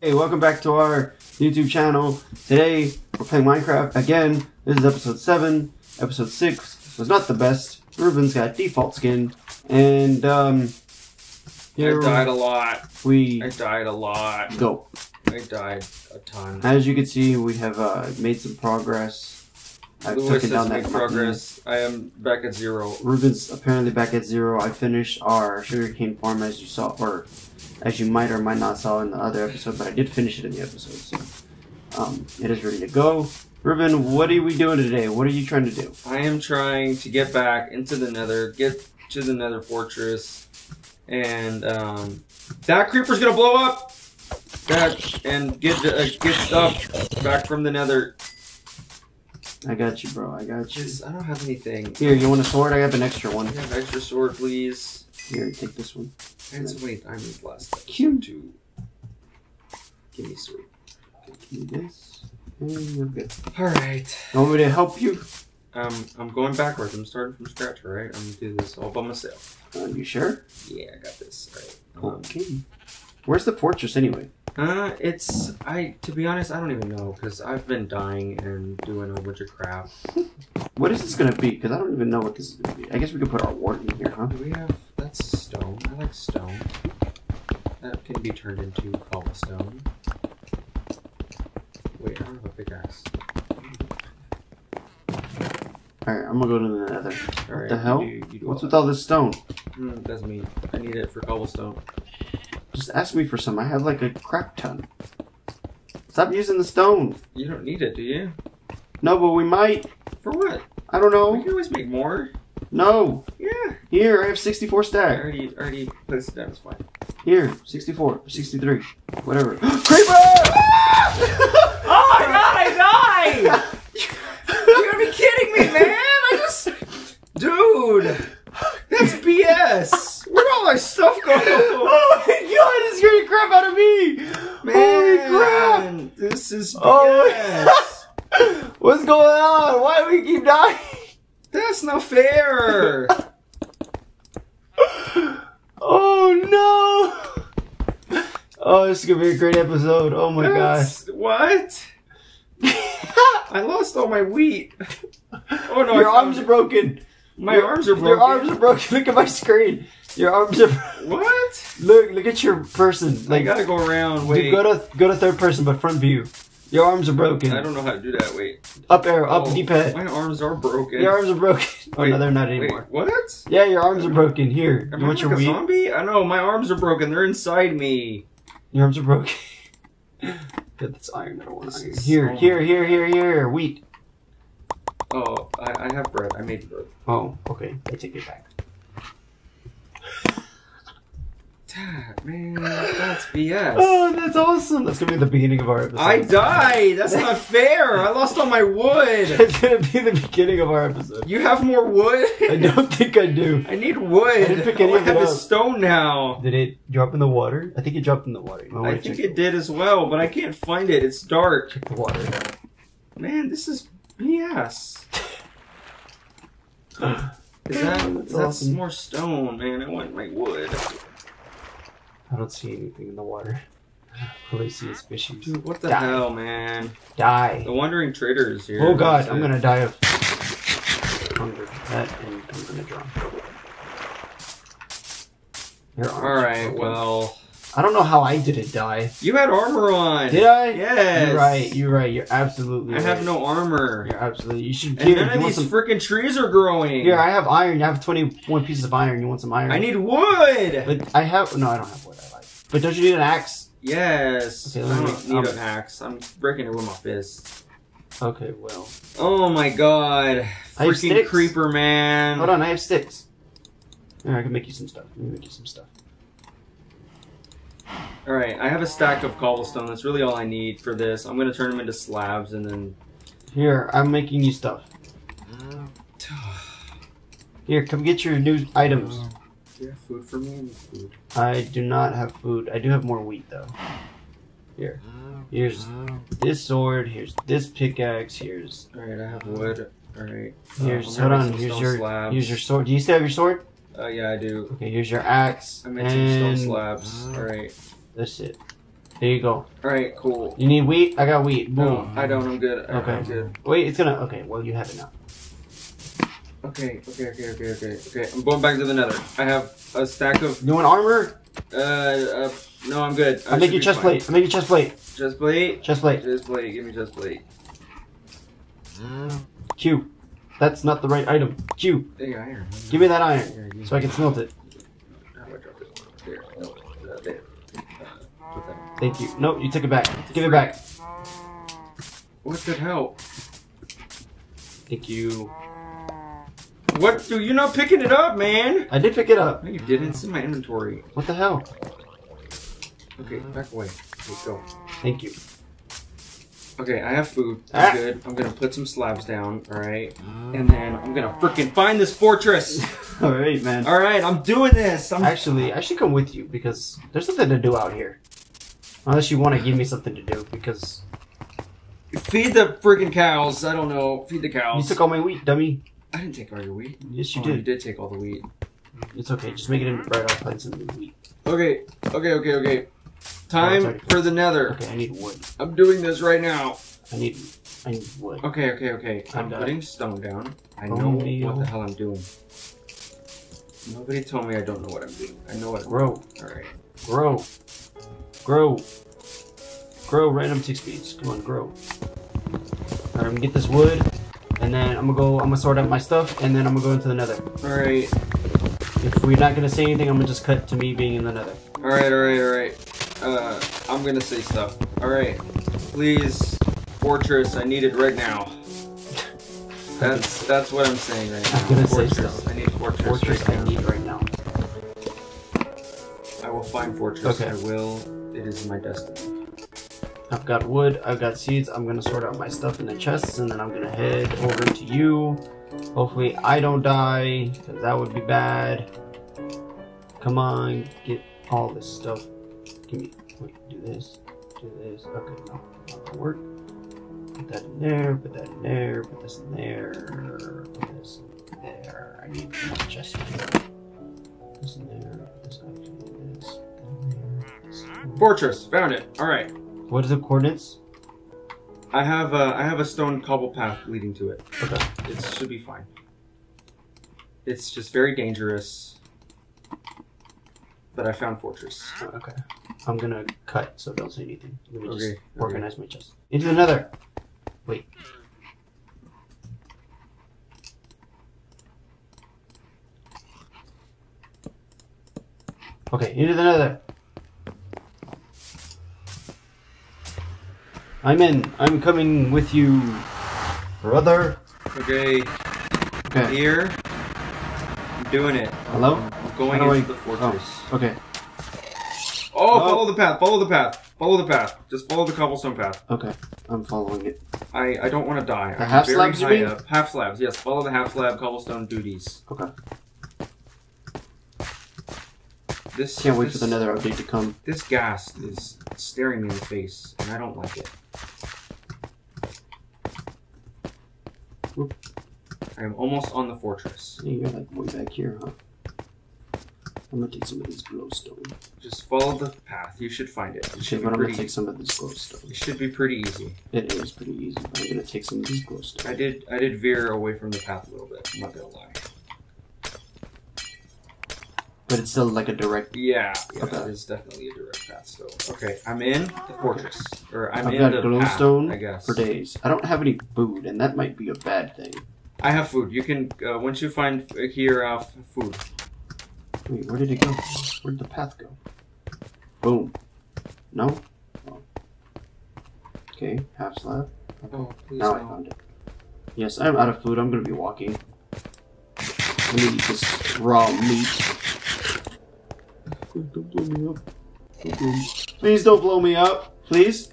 Hey, welcome back to our YouTube channel. Today, we're playing Minecraft again. This is episode 7. Episode 6 was not the best. Ruben's got default skin. And, um, here I died a lot. we I died a lot. go. I died a ton. As you can see, we have uh, made some progress. I've Lewis taken down that progress. I am back at zero. Ruben's apparently back at zero. I finished our sugarcane farm as you saw, or as you might or might not saw in the other episode, but I did finish it in the episode, so um, it is ready to go. Ruben, what are we doing today? What are you trying to do? I am trying to get back into the nether, get to the nether fortress, and um, that creeper's gonna blow up. That and get uh, get stuff back from the nether. I got you, bro. I got you. I don't have anything. Here, you want a sword? I have an extra one. I have extra sword, please. Here, take this one. And so wait, I need last Cute. to give me sword. Give me this, and we're good. All right. You want me to help you? Um, I'm going backwards. I'm starting from scratch, all right? I'm gonna do this all by myself. Are you sure? Yeah, I got this. All right. Um, Okay. Where's the fortress anyway? Uh, it's I. To be honest, I don't even know because I've been dying and doing a bunch of crap. What is this gonna be? Because I don't even know what this is gonna be. I guess we could put our wart in here, huh? Do we have? That's stone. I like stone. That can be turned into cobblestone. Wait, I don't have a pickaxe. Alright, I'm gonna go to the nether. All right. the hell? You do, you do What's with all this stone? Mm, that's me. I need it for cobblestone. Just ask me for some. I have like a crap ton. Stop using the stone. You don't need it, do you? No, but we might. For what? I don't know. We can always make more. No. Yeah. Here, I have 64 I stack. already already placed it down. It's fine. Here, 64, 63, whatever. Creeper! Oh my god, I died! you gotta be kidding me, man! I just. Dude! That's BS! Where'd all our stuff go? oh my god, it's scared the crap out of me! Holy crap! This is BS! Oh What's going on? Why do we keep dying? That's not fair! Oh no! Oh, this is gonna be a great episode. Oh my gosh. What? I lost all my wheat. Oh no, Your arms it. are broken. My Your- arms are broken. Your arms are broken. Look at my screen. Your arms are. What? Look, look at your person. I Like, gotta go around. Wait. go to go to third person, but front view. Your arms are broken. I don't know how to do that. Wait. Up arrow, up Oh, D-pad. My arms are broken. Your arms are broken. Oh Wait, no, they're not Wait, anymore. what? Yeah, your arms are broken. Here, Am you I want like your a wheat? zombie? I know my arms are broken. They're inside me. Your arms are broken. Good, that's iron. I don't want iron. Here, so- here, here, here, here. Wheat. Oh, I, I have bread. I made bread. Oh, okay. I take it back. Dad, man, that's BS. Oh, that's awesome. That's gonna be the beginning of our episode. I died. That's not fair. I lost all my wood. That's gonna be the beginning of our episode. You have more wood? I don't think I do. I need wood. didn't pick Oh, I have it a stone now. Did it drop in the water? I think it dropped in the water. I think check, it did as well, but I can't find it. It's dark. check the water. Man, this is BS. Is that That's that's awesome. more stone, man? I want my wood. I don't see anything in the water. All I see is fishies. Dude, what the Die. hell, man? Die. The wandering trader is here. Oh god, I'm it. gonna die of hunger. That and I'm gonna drown. Your arms All broken. well, I don't know how I didn't die. you had armor on. Did I? Yes. You're right. You're right. You're absolutely. I have no armor. You're absolutely. You should. And Here, none you of want these some? freaking trees are growing. Here, I have iron. I have 21 pieces of iron. You want some iron? I need wood. But I have. No, I don't have wood. I like. But don't you need an axe? yes. Okay, I let me- don't need um, an axe. I'm breaking it with my fist. Okay, well. Oh my god. Freaking creeper, man. Hold on, I have sticks. Here, I can make you some stuff. Let me make you some stuff. All right, I have a stack of cobblestone. That's really all I need for this. I'm gonna turn them into slabs and then. Here, I'm making you stuff. Here, come get your new items. Do you have food for me? I food. I do not have food. I do have more wheat though. Here. Here's this sword. Here's this pickaxe. Here's All right, I have wood. All right. Uh, here's I'm hold on. Here's your slabs. here's your sword. Do you still have your sword? Uh, yeah, I do. Okay, here's your axe. I made some stone slabs. All right. That's it. There you go. All right, cool. You need wheat? I got wheat. No, Boom. I don't. I'm good. I- Okay. I'm good. Wait, it's gonna. Okay, well you have it now. Okay, okay, okay, okay, okay, okay. I'm going back to the nether. I have a stack of. You want armor? Uh, uh no, I'm good. I I'll make you chest fine. plate. I'll make you chest plate. Chest plate. Chest plate. Chest plate. Give me chest plate. Q. That's not the right item. Q. Hey, iron. Give me that iron Here, me- so I can smelt it. How do I drop this one? There. No. Uh, there. Uh, put that on. Thank you. No, you took it back. Give it back. What the hell? Thank you. What? Dude, you're not picking it up, man. I did pick it up. No, you didn't. It's in my inventory. What the hell? Okay, back away. Let's go. Thank you. Okay, I have food. I'm Ah. good. I'm gonna put some slabs down. All right, and then I'm gonna freaking find this fortress. All right, man. All right, I'm doing this. I'm Actually, I should come with you because there's something to do out here. Unless you want to give me something to do because feed the freaking cows. I don't know. Feed the cows. you took all my wheat, dummy. I didn't take all your wheat. Yes, you Oh, You did. did take all the wheat. It's okay. Just make it in right. I'll plant some wheat. Okay, okay, okay, okay. Time oh, sorry. for the nether. Okay, I need wood. I'm doing this right now. I need. I need wood. Okay, okay, okay. I'm I'm done. putting stone down. I know what the hell I'm doing. Nobody told me I don't know what I'm doing. I know what I'm Grow, doing. Alright. grow, grow, grow. Random tick speeds. Come on, grow. Alright, I'm gonna get this wood, and then I'm gonna go. I'm gonna sort out my stuff, and then I'm gonna go into the nether. Alright. If we're not gonna say anything, I'm gonna just cut to me being in the nether. Alright, alright, alright. Uh, I'm gonna say stuff. Alright. Please, fortress, I need it right now. That's that's what I'm saying right now. I'm gonna say fortress. stuff. I need fortress. Fortress right I now. need right now. I will find fortress. Okay. I will. It is my destiny. I've got wood, I've got seeds, I'm gonna sort out my stuff in the chests, and then I'm gonna head over to you. Hopefully I don't die, because that would be bad. Come on, get all this stuff. Give me, wait, do this, do this. Okay, no, not gonna work. Put that in there, put that in there, put this in there, put this in there. I need more. This in there, this actually, Fortress, found it. Alright. What is the coordinates? I have a I have a stone cobble path leading to it. Okay. It should be fine. It's just very dangerous. But I found fortress. Okay. I'm gonna cut so don't say anything. Let me just Okay, okay. organize my chest. Into another. Wait. Okay, into the I'm in. I'm coming with you, brother. Okay, Okay. here. I'm doing it. Hello? I'm going into I- the fortress. Oh, okay. Oh, Oh. follow the path. Follow the path. Follow the path. Just follow the cobblestone path. Okay. I'm following it. I, I don't want to die. The I'm half slabs, you mean? up. Half slabs. Yes. Follow the half slab cobblestone duties. Okay. This Can't wait this, for the nether update to come. This ghast is staring me in the face, and I don't like it. I am almost on the fortress. Hey, you're like way back here, huh? I'm gonna take some of this glowstone. Just follow the path. You should find it. It Okay, should be but I'm gonna pretty. take some of this glowstone. It should be pretty easy. It is pretty easy, I'm gonna take some of this I glowstone. did. I did veer away from the path a little bit. I'm not gonna lie. But it's still like a direct. Yeah, yeah, Okay. it is definitely a direct path. So okay, I'm in the fortress, or I'm I've in got the glowstone path, I guess. for days. I don't have any food, and that might be a bad thing. I have food. You can uh, once you find uh, here uh, food. Wait, where did it go? Where did the path go? Boom. No? Oh. Okay, half slab. Oh, please Now I found it. Yes, I'm out of food. I'm gonna be walking. Let me eat this raw meat. Don't blow me up. Don't blow me. Please don't blow me up. Please.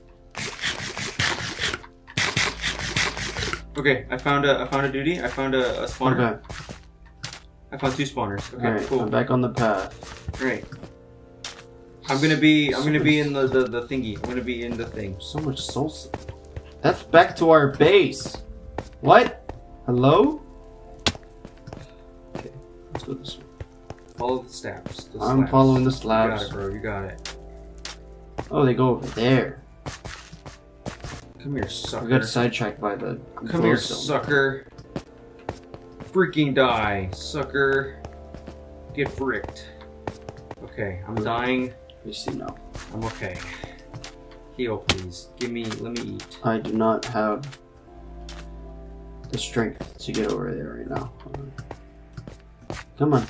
Okay, I found a I found a duty. I found a, a spawner. Okay. I found two spawners. Okay, Alright, cool. I'm back on the path. Great. I'm gonna be I'm gonna be in the, the the thingy. I'm gonna be in the thing. So much soul. That's back to our base. What? Hello? Okay, let's go this way. Follow the steps. The I'm slabs. following the You got slabs. it, bro. You got it. Oh, they go over there. Come here, sucker. We got sidetracked by the Come here, glowstone. sucker. Freaking die, sucker. Get fricked. Okay, I'm dying. You see now. I'm okay. Heal, please. Give me. Let me eat. I do not have the strength to get over there right now. Come on.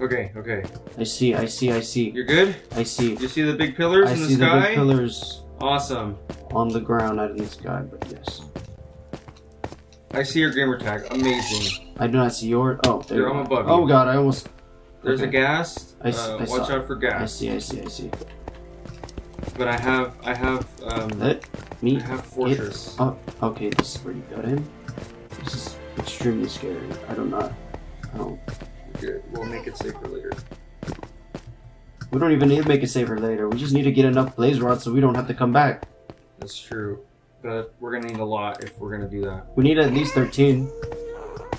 Okay, okay. I see, I see, I see. You're good. I see. You see the big pillars I in the sky? I see the big pillars Awesome. on the ground, not in the sky, but yes. I see your gamer tag. Amazing. I do not see your. Oh, there Here, you I'm go. above Oh god, I almost. There's a Okay. ghast. I uh, I watch out for ghast. I see, I see, I see. But I have, I have, um, Let I me. have fortress. Oh, okay, this is where you got him. This is extremely scary. I do not. I don't. Good. We'll make it safer later. We don't even need to make it safer later. We just need to get enough blaze rods so we don't have to come back. That's true. But we're gonna need a lot if we're gonna do that. We need at least 13.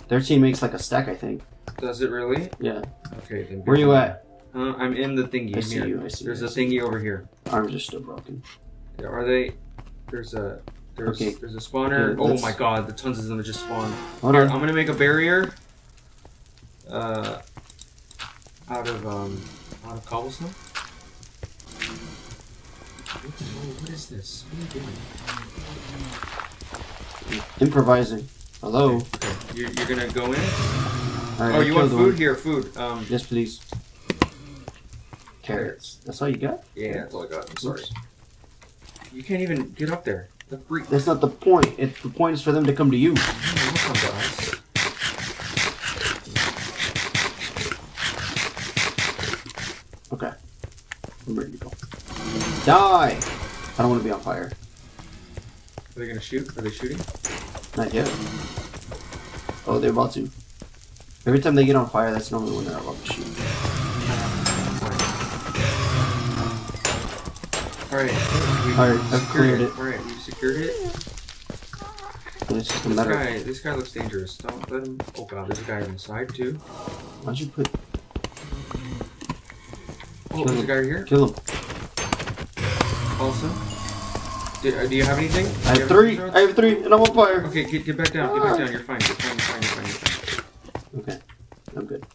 13 makes like a stack, I think. Does it really? Yeah. Okay, then. Where you at? Uh, I'm in the thingy. I see here. you, I see There's you, a thingy over here. Arms are still broken. Yeah, Are they? There's a. There's, Okay. there's a spawner. Okay, oh my god, the tons of them just spawned. Hold Here, on. I'm gonna make a barrier. Uh, out of um, out of cobblestone. What, the hell- what is this? What are you doing? Improvising. Hello. Okay, you're, you're gonna go in. Alright, oh, you want food one. here? Food. Um, Yes, please. Carrots. That's all you got? yeah, that's all I got. I'm sorry. You can't even get up there. The freak. That's not the point. It, the point is for them to come to you. Welcome, guys. Okay. I'm ready to go. Die! I don't want to be on fire. Are they gonna shoot? Are they shooting? Not yet. Oh, they're about to. Every time they get on fire, that's normally when they're about to shoot. Alright. Alright, I've secured cleared it. Alright, we secured it. It's just a This matter guy, this guy looks dangerous. Don't let him. Oh god, there's a guy on the side too. why'd you put Oh, there's a guy here. kill him. Also. Do, uh, do you have anything? Do I you have three. I have three, and I'm on fire. Okay, get, get back down. Get back down. You're fine. You're fine. You're fine. You're fine. You're fine. Okay, I'm good.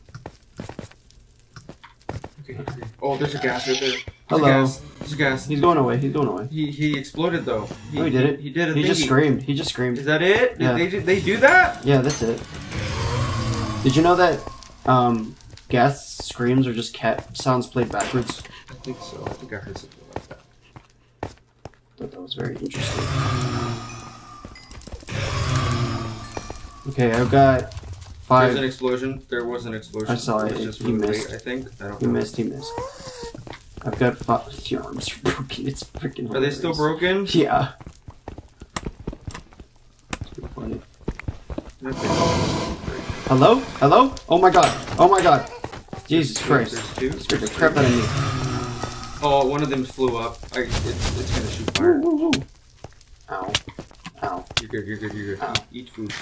Okay. Oh, there's a ghast right there. There's Hello. A ghast. There's a ghast. He's going away. He's going away. He he exploded though. Oh, he did it. He did a He just screamed. He just screamed. Is that it? Did Yeah. they do- they do that? Yeah, that's it. Did you know that um, ghast screams are just cat sounds played backwards? I think so. I think I heard something. Thought that was very interesting. Okay, I've got five. There's an explosion. There was an explosion. I saw it. was just He really missed. late, I think. I don't He know. missed. He missed. I've got five. Your arms are broken. It's freaking. Are they still broken? Yeah. Funny. Okay. Hello? Hello? Oh my god. Oh my god. Jesus Christ. There's. Scared the crap out of me. Oh, one of them flew up. I, it's, it's gonna shoot Woo, fire. woo, woo. Ow. Ow. You're good. You're good. You're good. Ow. Eat, eat food.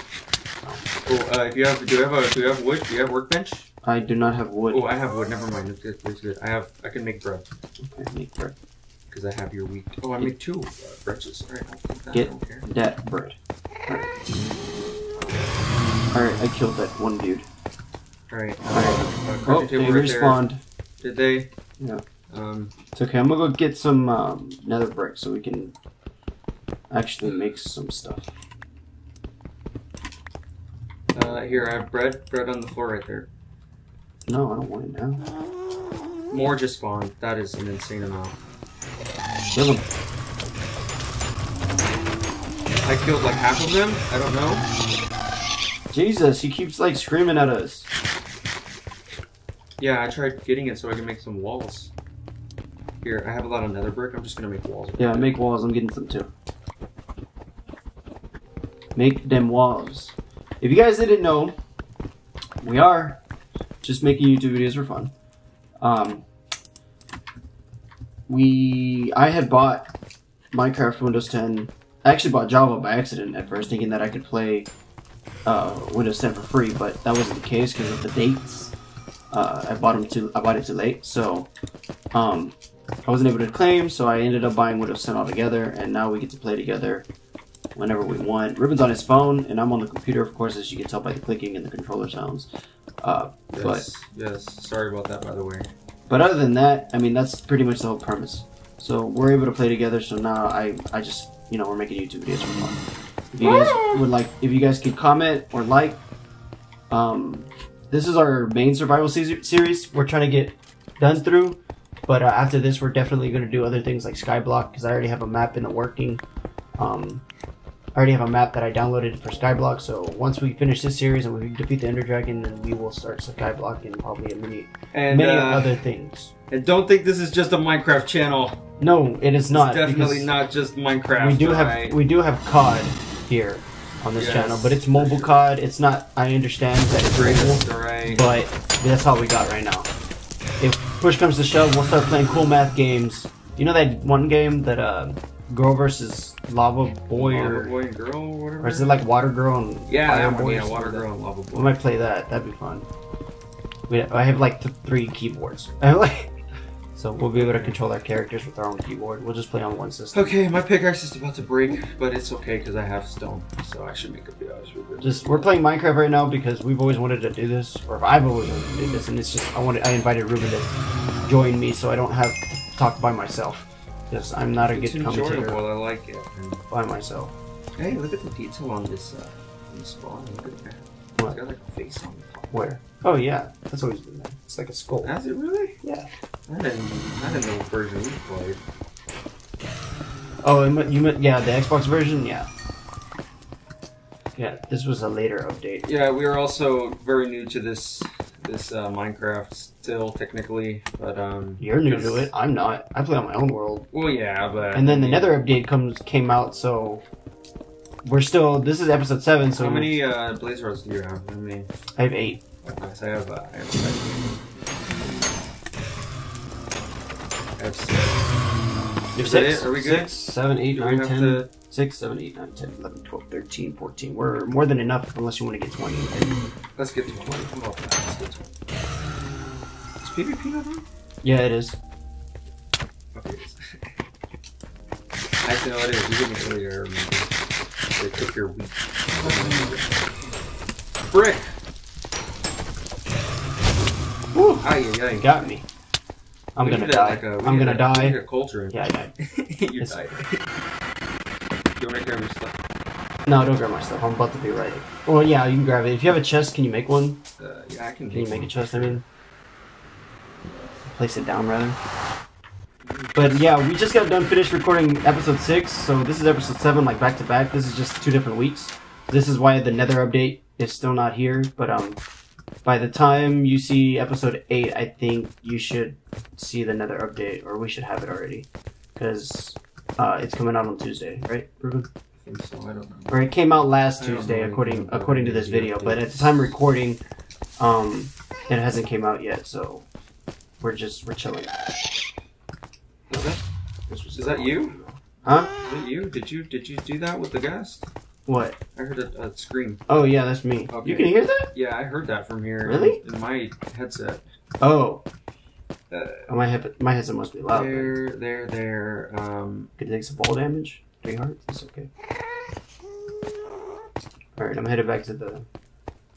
Oh, uh, if you have, do you have a, do you have wood? Do you have workbench? I do not have wood. Oh, I have wood. Never mind. It's good. It's good. I have. I can make bread Okay, make bread. because I have your wheat. Oh, I make two uh, breads. All right, I'll take that. Get- I don't care. That bread. Alright. Alright, I killed that one dude. All right. Uh, Alright. uh, Oh, they table right there. respawned. Did they? Yeah. Um. It's okay, I'm gonna go get some um, nether brick so we can actually make some stuff. Uh, here, I have bread. Bread on the floor right there. No, I don't want it now. More just spawned. That is an insane amount. Kill him. I killed like half of them. I don't know. Jesus, he keeps like screaming at us. Yeah, I tried getting it so I can make some walls. Here, I have a lot of nether brick. I'm just gonna make walls. Yeah, make walls, I'm getting some too. Make them walls. If you guys didn't know, we are just making YouTube videos for fun. Um, we, I had bought Minecraft Windows 10. I actually bought Java by accident at first, thinking that I could play uh, Windows 10 for free, but that wasn't the case because of the dates. Uh, I bought them too. I bought it too late, so um, I wasn't able to claim, so I ended up buying Windows 10 altogether, and now we get to play together whenever we want. Ruben's on his phone, and I'm on the computer, of course, as you can tell by the clicking and the controller sounds. Uh, but Yes, yes. Sorry about that, by the way. but other than that, I mean, that's pretty much the whole premise. So we're able to play together. So now I, I just, you know, we're making YouTube videos for fun. If you guys would like, if you guys could comment or like, um, this is our main survival se- series. We're trying to get done through, but uh, after this, we're definitely going to do other things like Skyblock because I already have a map in the working. Um, I already have a map that I downloaded for Skyblock. So once we finish this series and we defeat the Ender Dragon, then we will start Skyblock and probably a many, And many uh, other things. and don't think this is just a Minecraft channel. No, it is not. it's definitely not just Minecraft. We do have we do have COD here on this Yes, channel, but it's mobile COD. It's not. I understand that it's mobile, alright. but that's all we got right now. If push comes to shove, we'll start playing cool math games. You know that one game that uh, girl versus lava boy, Lava or, boy and girl, or whatever. or is it like water girl and yeah, fire boy? yeah, water girl and lava boy. We might play that. That'd be fun. We, I have like th- three keyboards. I have like, so we'll be able to control our characters with our own keyboard. We'll just play on one system. Okay, my pickaxe is about to break, but it's okay because I have stone, so I should make a video. Really Just we're playing Minecraft right now because we've always wanted to do this, or I've always wanted to do this, and it's just I wanted I invited Ruben to join me so I don't have to talk by myself. Because I'm not a It's good commentator enjoyable. I like it. By myself. hey, look at the detail on this. Uh, on this spawn. Look at that. What? It's got like a face on the top. Where? Oh yeah, that's always been there. It's like a skull. Has it really? Yeah. I didn't. I didn't know what version we played. Oh, you meant yeah, the Xbox version, yeah. Yeah, this was a later update. Yeah, we are also very new to this this uh, Minecraft still technically, but um. You're new to it. I'm not. I play on my own world. Well, yeah, but And then the Nether update comes came out, so we're still. This is episode seven, so How many uh, blaze rods do you have? I mean, I have eight. Okay, so I have. Uh, I have. Six. I have six. You Is that it? Are we good? Six, seven, eight, Do we nine, have ten. to? Six, seven, eight, nine, 10, 11, 12, 13, 14. We're more than enough unless you want to get 20. Let's get to twenty. How about? Let's get to Is PvP not on? Yeah, it is. Okay. it is. Actually, no, it is. You did it earlier. They took your week. Brick. Woo! Ay, ay. Got me. I'm We gonna die. like a- we I'm gonna a- die. a culture. Yeah, I died. you It's- died. you want to grab your stuff? No, don't grab my stuff. I'm about to be writing. Well, yeah, you can grab it. If you have a chest, can you make one? Uh, yeah, I can. Can you make a chest? I mean, place it down rather. But yeah, we just got done finished recording episode six, so this is episode seven, like back to back. This is just two different weeks. This is why the Nether update is still not here. But um, by the time you see episode eight, I think you should see the Nether update, or we should have it already, because uh, it's coming out on Tuesday, right, Ruben? I think so. I don't know. or it came out last I Tuesday, according according to this the video. But at the time of recording, um, it hasn't came out yet, so we're just we're chilling. Is that, This was is that you? Huh? Is that you? Did you did you do that with the guest? What? I heard a, a scream. Oh yeah, that's me. Okay. You can hear that? Yeah, I heard that from here. Really? In, in my headset. Oh, Uh, oh my head my headset must be loud. there, there, there. Um, Could take some fall damage. Three hearts. It's okay. All right, I'm headed back to the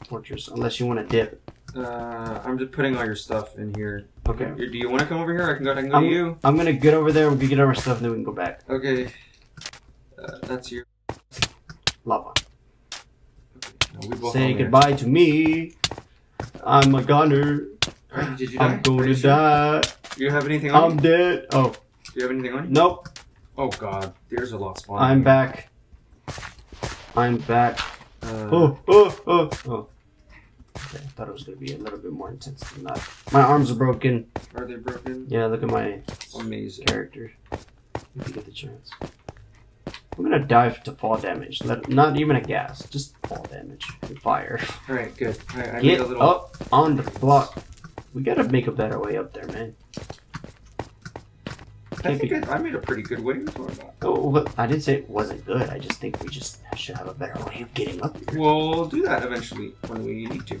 fortress. Unless you want to dip. uh, I'm just putting all your stuff in here. Okay. Do you want to come over here? I can go. I can go I'm, to you. I'm gonna get over there. We can get our stuff, and then we can go back. Okay. Uh, that's your. Lava. Both Say goodbye to me. I'm a gunner. Alright, Did you die? I'm going to die. Do you have anything on? I'm you? dead. Oh, Do you have anything on? you? nope. Oh God, there's a lot spawning. I'm back. I'm back. Uh, Oh, oh, oh, oh. Okay, I thought it was going to be a little bit more intense than that. My arms are broken. Are they broken? Yeah, look at my Amazing. character. If you get the chance. I'm gonna dive to fall damage. Let, not even a ghast, just fall damage fire. All right, good. I, I made Get a little. up on the block. We gotta make a better way up there, man. I think I, I made a pretty good way. Oh, but I didn't say it wasn't good. I just think we just should have a better way of getting up here. We'll do that eventually when we need to.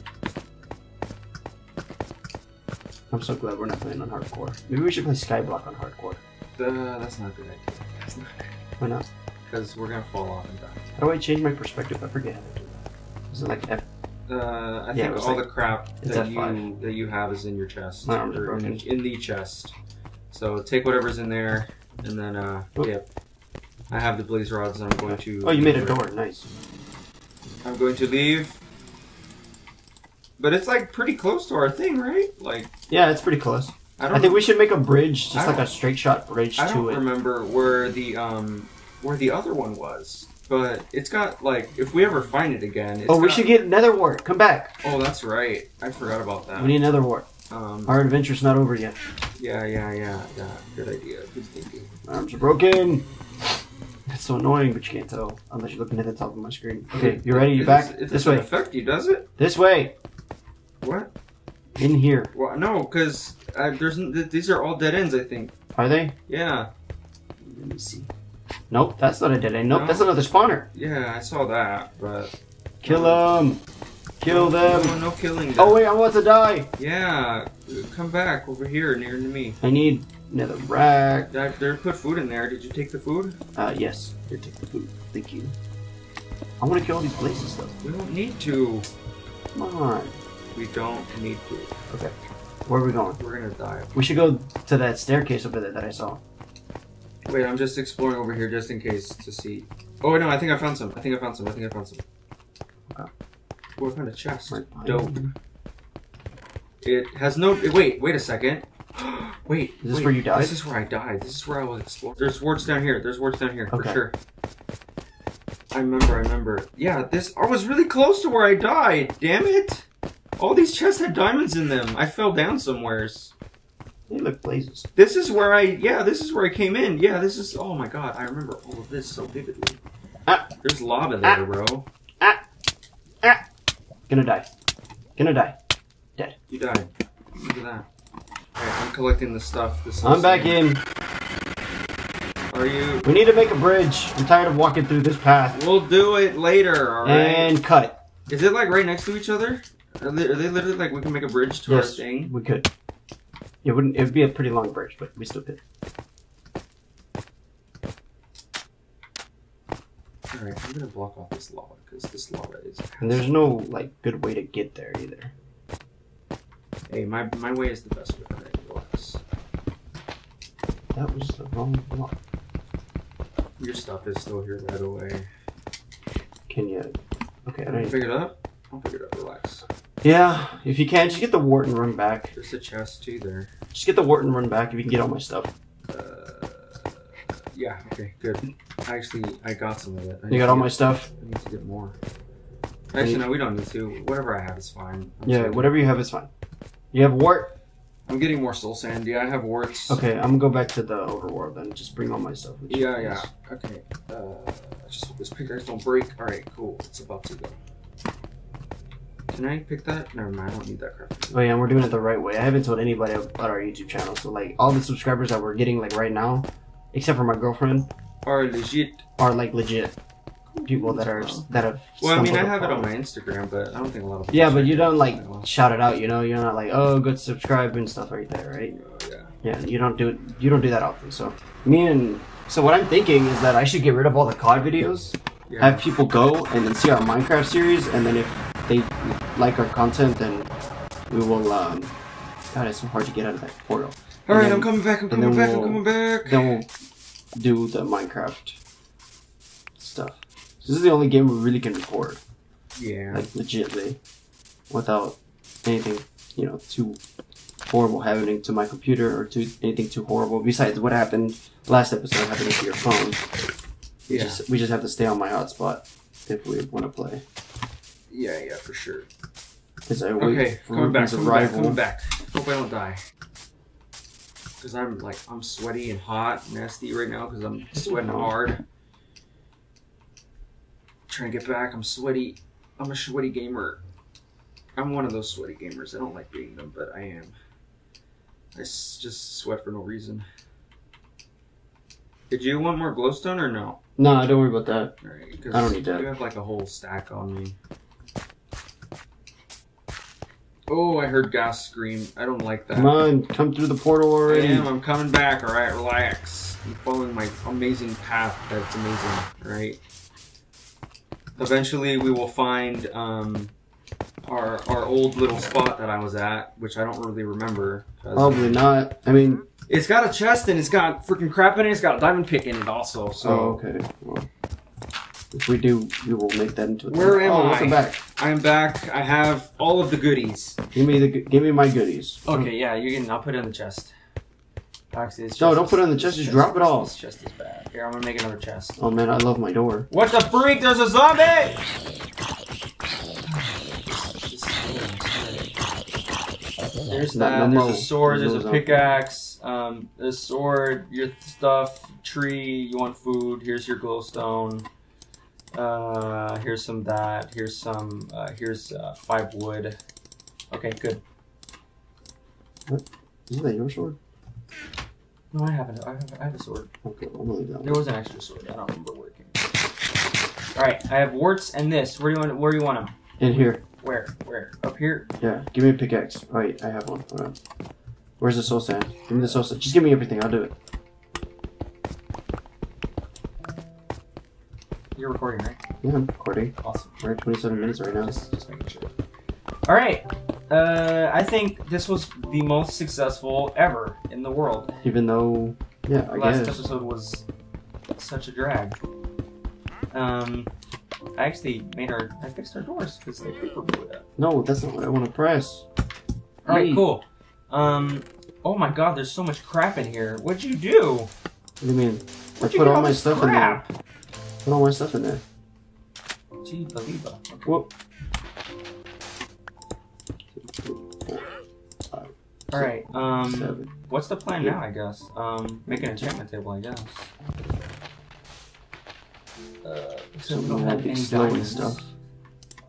I'm so glad we're not playing on hardcore. Maybe we should play Skyblock on hardcore. Uh, that's not a good idea. That's not Why not? Because we're gonna fall off and die. How do I change my perspective? I forget how to do that. Is it like F? Uh, I Yeah, think all like- the crap that F5. you that you have is in your chest My arms or in, in the chest. So take whatever's in there, and then uh, Oop. yep. I have the blaze rods. I'm going to. Oh, you made a door. Nice. I'm going to leave. But it's like pretty close to our thing, right? Like Yeah, it's pretty close. I don't. I think we should make a bridge, just like a straight shot bridge I don't to it. remember where the um where the other one was, but it's got like if we ever find it again. It's Oh, we got- should get another Wart. Come back. Oh, that's right. I forgot about that. We need another Wart. Um, Our adventure's not over yet. yeah, yeah, yeah, yeah. Good idea. Good thinking. My arms are broken. That's so annoying, but you can't tell unless you're looking at the top of my screen. Okay, you ready? You back? This doesn't way. affect you, does it? This way. What? In here. Well, no, because uh, there's th- these are all dead ends. I think. Are they? Yeah, Let me see. Nope, that's not a dead end. Nope, No. that's another spawner. yeah, I saw that, but Kill them. Kill them. No, no killing. Them. Oh wait, I want to die. Yeah, come back over here near to me. I need another rack. I, they put food in there. Did you take the food? Uh, yes. Here, take the food. Thank you. I want to kill all these places though. We don't need to. Come on. We don't need to. Okay. Where are we going? We're gonna die. We should go to that staircase over there that I saw. Wait, I'm just exploring over here just in case to see. Oh no, I think I found some. I think I found some. I think I found some. Okay. Oh, I found a chest. Right Dope. It has no. Wait, wait a second. wait. Is this wait, where you died? This is where I died. This is where I was exploring. There's warts down here. There's warts down here Okay. for sure. I remember. I remember. Yeah, this. I was really close to where I died. Damn it! All these chests had diamonds in them. I fell down somewheres. They look blazes. This is where I. Yeah, this is where I came in. Yeah, this is. Oh my god, I remember all of this so vividly. Ah. There's lava there, bro. Ah, ah. Gonna die. Gonna die. Dead. You died. Look at that. Alright, I'm collecting the stuff. This I'm back in. Are you? We need to make a bridge. I'm tired of walking through this path. We'll do it later. All right. And cut. Is it like right next to each other? Are they, are they literally like we can make a bridge to our Yes, thing? we could. It wouldn't. It would be a pretty long bridge, but we still could. All right, I'm gonna block off this lava because this lava is. And there's no like good way to get there either. Hey, my my way is the best way. Right, relax. That was the wrong block. Your stuff is still here, by the way. Can you? Okay, I don't. pick it up? I'll pick it up. Relax. Yeah, if you can, just get the wart and run back. There's a chest too there. Just get the wart and run back if you can get all my stuff. Uh, yeah. Okay. Good. Actually, I got some of it. I You got all get- my stuff. I need to get more. Actually, no, we don't need to. Whatever I have is fine. I'm Yeah, sorry. whatever you have is fine. You have wart. I'm getting more soul sand. Yeah, I have warts. Okay, I'm gonna go back to the overworld then. Just bring all my stuff. Yeah, yeah. Okay. Uh, just hope this pickaxe don't break. All right, cool. It's about to go. Can I pick that? Never mind. I don't need that crap. Oh yeah, and we're doing it the right way. I haven't told anybody about our YouTube channel, so like all the subscribers that we're getting like right now, except for my girlfriend, Are legit. are like legit people that are that have. Well, I mean, I have it on my Instagram, but I don't think a lot of. Yeah, but you don't like Oh, shout it out. You know, you're not like oh, good subscribe and stuff right there, right? yeah. Yeah, you don't do it. You don't do that often. So me and so what I'm thinking is that I should get rid of all the COD videos, Yeah. have people go and then see our Minecraft series, and then if they like our content, then we will. um God, it's so hard to get out of that portal. All right, I'm coming back. I'm coming back. I'm coming back. Then we'll do the Minecraft stuff. This is the only game we really can record, Yeah. like legitly, without anything, you know, too horrible happening to my computer or to anything too horrible. Besides what happened last episode happening to your phone. We Yeah. just we just have to stay on my hotspot if we want to play. Yeah, yeah, for sure. Because I wait Okay, for coming back, coming back, arrival. coming back. Hope I don't die. Because I'm like, I'm sweaty and hot, nasty right now because I'm sweating hard. Trying to get back, I'm sweaty. I'm a sweaty gamer. I'm one of those sweaty gamers. I don't like being them, but I am. I s- just sweat for no reason. Did you want more glowstone or no? No, don't worry about that. Because I don't need that. You have like a whole stack on me. Oh, I heard ghast scream. I don't like that. Come on, come through the portal I already. am. I'm coming back. All right, relax. I'm following my amazing path. That's amazing. right? Eventually, we will find um, our our old little spot that I was at, which I don't really remember. Probably not. I mean, It's got a chest and it's got freaking crap in it. It's got a diamond pick in it also. So oh, okay. Well, if we do, we will make that into a Where am oh, I? welcome back. I'm back. I have all of the goodies. Give me the, give me my goodies. Okay, yeah, you can. I'll put it in the chest. Actually, No, don't is- put it in the chest, just drop it all. This chest is bad. Here, I'm gonna make another chest. Oh man, I love my door. What the freak? There's a zombie! There's that. no There's a sword. There's a pickaxe. Um, a sword. Your stuff. Tree. You want food? Here's your glowstone. Uh, here's some that. Here's some. Uh, here's uh, five wood. Okay, good. Isn't that your sword? No, I haven't. I have, I have a sword. Okay, I'm gonna leave that There was an extra sword. I don't remember came. All right, I have warts and this. Where do you want? Where do you want them? In here. Where? Where? Up here? Yeah, give me a pickaxe. Oh, wait, I have one. Where's the soul sand? Give me the soul sand. Just give me everything. I'll do it. You're recording, right? Yeah, I'm recording. Awesome. We're at 27 minutes right now. Just, just making sure. All right. Uh, I think this was the most successful ever in the world. Even though, yeah, I Last guess. episode was such a drag. Um, I actually made our, I fixed our doors because they paper blew it up. No, that's not what I want to press. All right, cool. Um, oh my God, there's so much crap in here. What'd you do? What do you mean? Where'd I put get all my stuff in there. Put all my stuff in there. Gee, Baliba. Okay. Whoop. All right. Um, Seven. what's the plan now? I guess. Um, make an enchantment table. I guess. Uh, So we don't have any diamonds. stuff.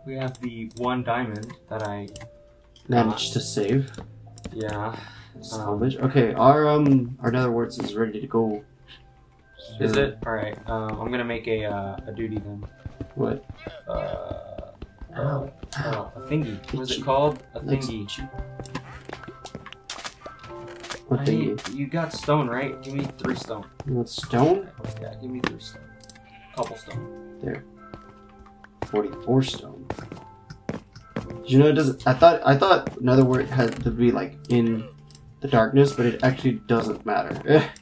We have the one diamond that I. Managed to save. Yeah. Salvage. Okay, our um our nether warts is ready to go. Is it? All right. Um, I'm gonna make a uh, a duty then. What? Uh, uh, Ow. uh, a thingy. What is it called? A Like- thingy. What thingy? need- you got stone, right? Give me three stone. You want stone? Yeah, give me three stone. Couple stone. There. 44 stone. Did you know it doesn't I thought I thought a nether wart had to be like in the darkness, but it actually doesn't matter.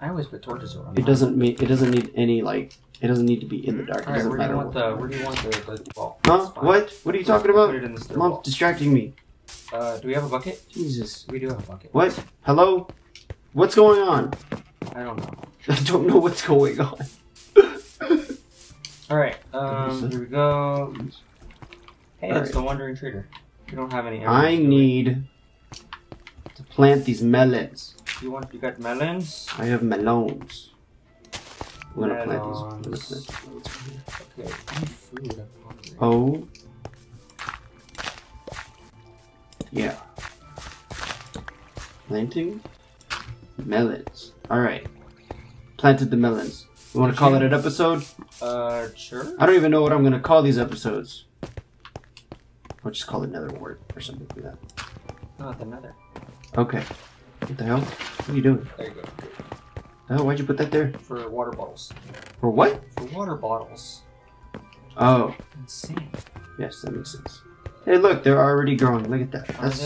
I always put torches around. It doesn't mean it doesn't need any like it doesn't need to be in the dark. It All right, where do you want the? Where do you want the? the well, Huh? What? What are you talking Put about? it in the Mom's wall. distracting me. Uh, do we have a bucket? Jesus. We do have a bucket. What? Hello? What's going on? I don't know. I don't know what's going on. All right. Um, here we go. Hey, it's right. the wandering trader. We don't have any. I arrows, do we? need to plant these melons. You want? You got melons? I have melons. I'm gonna plant these. Gonna plant these melons right here. Okay. I need food. I'm hungry. Oh. Yeah. Planting melons. Alright. Planted the melons. You want to call it an episode? Uh, sure. I don't even know what I'm going to call these episodes. I'll just call it another word or something like that. Not another. Okay. What the hell? What are you doing? There you go. Oh, why'd you put that there? For water bottles. For what? For water bottles. Oh, Insane. yes, that makes sense. Hey, look, they're already growing. Look at that. That's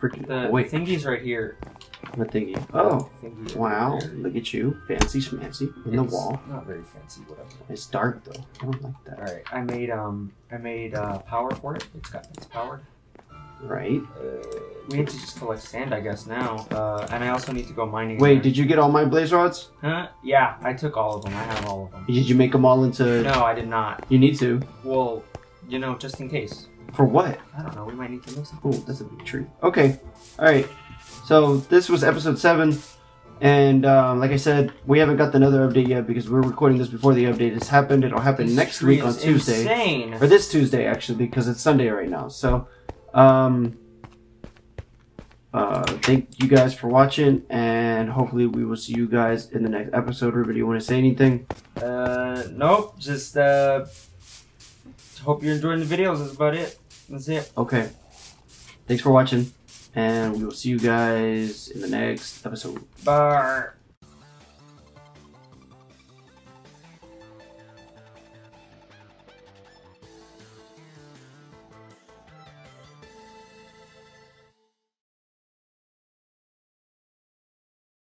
freaking The Wait, thingy's right here. what thingy? Oh, Thingy wow. Look at you. Fancy schmancy in the wall. Not very fancy, whatever. It's dark, though. I don't like that. All right, I made um, I made uh, power for it. It's got it's powered. Right? Uh, we need to just collect sand, I guess now. Uh, and I also need to go mining. Wait, did you get all my blaze rods? Huh? Yeah, I took all of them. I have all of them. Did you make them all into. No, I did not. You need to. Well, you know, just in case. For what? I don't know. We might need to mix them. Oh, that's a big tree. Okay. Alright. So, this was episode 7. And, um, like I said, we haven't got another update yet because we're recording this before the update has happened. It'll happen This next week on Tuesday. Insane. Or this Tuesday, actually, because it's Sunday right now. So, um, uh, thank you guys for watching, and hopefully we will see you guys in the next episode. Ruben, do you want to say anything? Uh, nope. Just uh, hope you're enjoying the videos. That's about it. That's it. Okay. thanks for watching, and we will see you guys in the next episode. Bye.